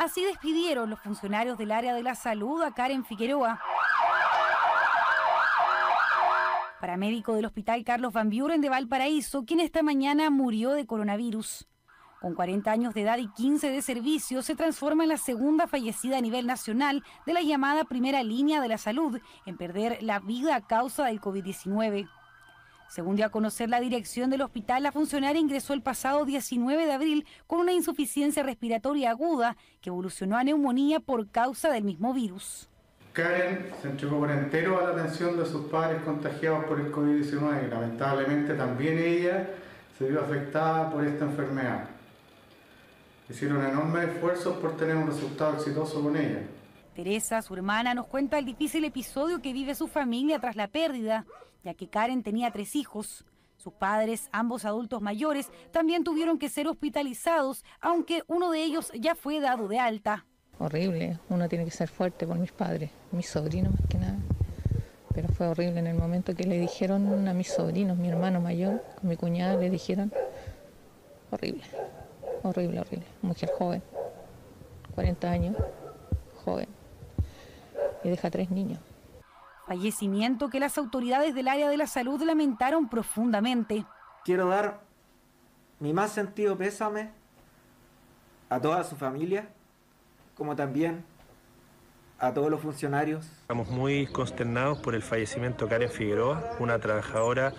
Así despidieron los funcionarios del área de la salud a Karen Figueroa. Paramédico del Hospital Carlos Van Buren de Valparaíso, quien esta mañana murió de coronavirus. Con 40 años de edad y 15 de servicio, se transforma en la segunda fallecida a nivel nacional de la llamada primera línea de la salud en perder la vida a causa del COVID-19. Según dio a conocer la dirección del hospital, la funcionaria ingresó el pasado 19 de abril con una insuficiencia respiratoria aguda que evolucionó a neumonía por causa del mismo virus. Karen se entregó por entero a la atención de sus padres contagiados por el COVID-19 y lamentablemente también ella se vio afectada por esta enfermedad. Hicieron enormes esfuerzos por tener un resultado exitoso con ella. Teresa, su hermana, nos cuenta el difícil episodio que vive su familia tras la pérdida, ya que Karen tenía tres hijos. Sus padres, ambos adultos mayores, también tuvieron que ser hospitalizados, aunque uno de ellos ya fue dado de alta. Horrible, uno tiene que ser fuerte por mis padres, mis sobrinos más que nada. Pero fue horrible en el momento que le dijeron a mis sobrinos, mi hermano mayor, con mi cuñada, le dijeron, horrible, horrible, horrible. Mujer joven, 40 años, joven y deja tres niños. Fallecimiento que las autoridades del área de la salud lamentaron profundamente. Quiero dar mi más sentido pésame a toda su familia, como también a todos los funcionarios. Estamos muy consternados por el fallecimiento de Karen Figueroa, una trabajadora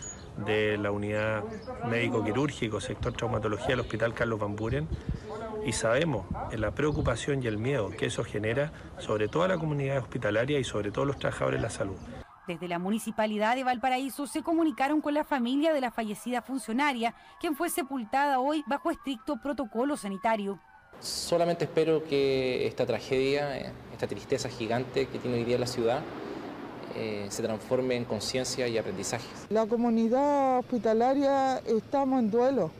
de la unidad médico-quirúrgico, sector traumatología del Hospital Carlos Van Buren, y sabemos la preocupación y el miedo que eso genera sobre toda la comunidad hospitalaria y sobre todos los trabajadores de la salud. Desde la Municipalidad de Valparaíso se comunicaron con la familia de la fallecida funcionaria, quien fue sepultada hoy bajo estricto protocolo sanitario. Solamente espero que esta tragedia, eh, esta tristeza gigante que tiene hoy día la ciudad, eh, se transforme en conciencia y aprendizajes. La comunidad hospitalaria estamos en duelo.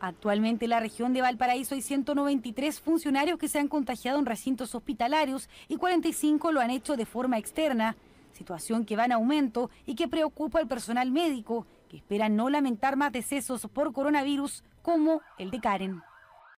Actualmente en la región de Valparaíso hay 193 funcionarios que se han contagiado en recintos hospitalarios y 45 lo han hecho de forma externa, situación que va en aumento y que preocupa al personal médico, que espera no lamentar más decesos por coronavirus como el de Karen.